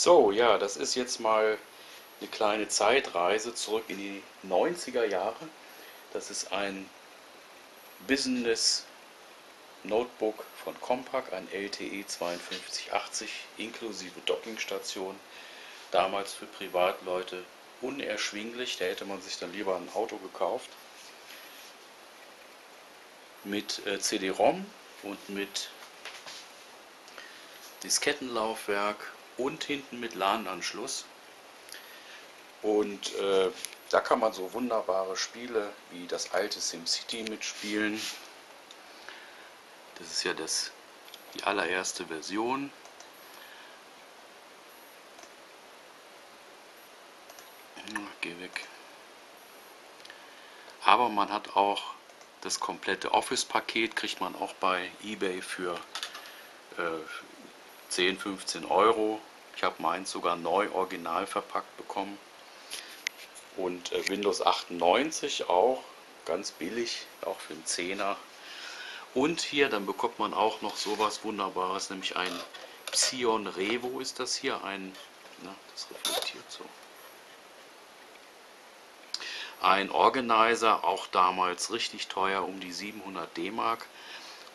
So, ja, das ist jetzt mal eine kleine Zeitreise zurück in die 90er Jahre. Das ist ein Business Notebook von Compaq, ein LTE 5280 inklusive Dockingstation. Damals für Privatleute unerschwinglich, da hätte man sich dann lieber ein Auto gekauft. Mit äh, CD-ROM und mit Diskettenlaufwerk und hinten mit LAN-Anschluss. Und äh, da kann man so wunderbare Spiele wie das alte SimCity mitspielen. Das ist ja das, die allererste Version. Geh weg. Aber man hat auch das komplette Office-Paket, kriegt man auch bei eBay für äh, 10, 15 Euro. Ich habe meins sogar neu original verpackt bekommen. Und äh, Windows 98 auch, ganz billig, auch für einen Zehner. Und hier, dann bekommt man auch noch sowas Wunderbares, nämlich ein Psion Revo ist das hier, ein, na, das reflektiert so. Ein Organizer, auch damals richtig teuer, um die 700 D-Mark.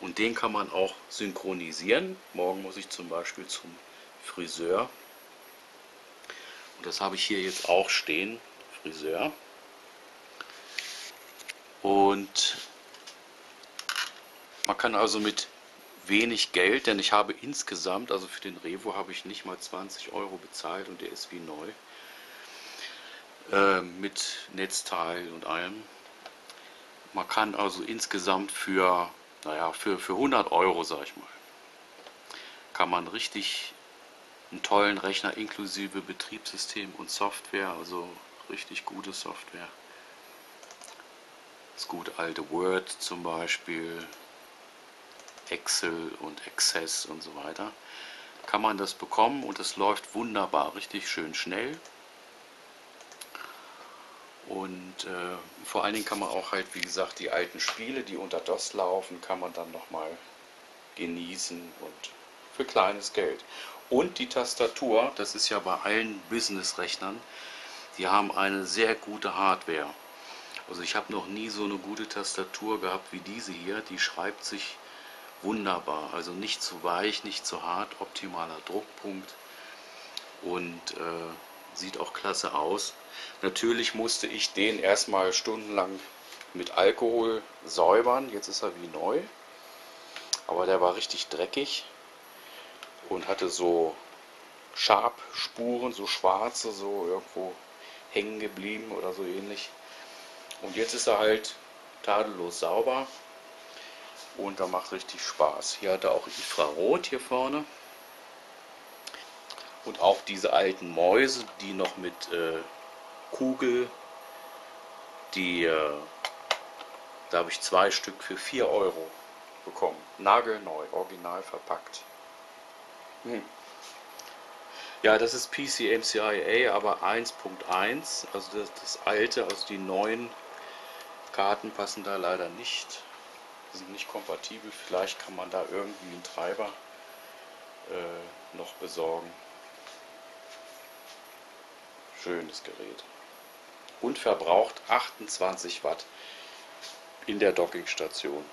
Und den kann man auch synchronisieren. Morgen muss ich zum Beispiel zum Friseur. Und das habe ich hier jetzt auch stehen, Friseur. Und man kann also mit wenig Geld, denn ich habe insgesamt, also für den Revo habe ich nicht mal 20 Euro bezahlt und der ist wie neu. Äh, mit Netzteil und allem. Man kann also insgesamt für naja, für, für 100 Euro, sag ich mal, kann man richtig einen tollen Rechner inklusive Betriebssystem und Software, also richtig gute Software. Das gute alte Word zum Beispiel, Excel und Access und so weiter. Kann man das bekommen und es läuft wunderbar, richtig schön schnell. Und äh, vor allen Dingen kann man auch halt, wie gesagt, die alten Spiele, die unter DOS laufen, kann man dann nochmal genießen und für kleines Geld. Und die Tastatur, das ist ja bei allen Business-Rechnern, die haben eine sehr gute Hardware. Also ich habe noch nie so eine gute Tastatur gehabt wie diese hier. Die schreibt sich wunderbar. Also nicht zu weich, nicht zu hart, optimaler Druckpunkt und äh, sieht auch klasse aus. Natürlich musste ich den erstmal stundenlang mit Alkohol säubern. Jetzt ist er wie neu. Aber der war richtig dreckig und hatte so Schabspuren, so schwarze, so irgendwo hängen geblieben oder so ähnlich. Und jetzt ist er halt tadellos sauber und da macht richtig Spaß. Hier hat er auch Infrarot hier vorne und auch diese alten Mäuse, die noch mit äh, Kugel, die, äh, da habe ich zwei Stück für 4 Euro bekommen. Nagelneu, original verpackt. Hm. Ja, das ist PCMCIA, aber 1.1, also das, das alte, also die neuen Karten passen da leider nicht. Die sind nicht kompatibel. Vielleicht kann man da irgendwie einen Treiber äh, noch besorgen. Schönes Gerät und verbraucht 28 Watt in der Dockingstation.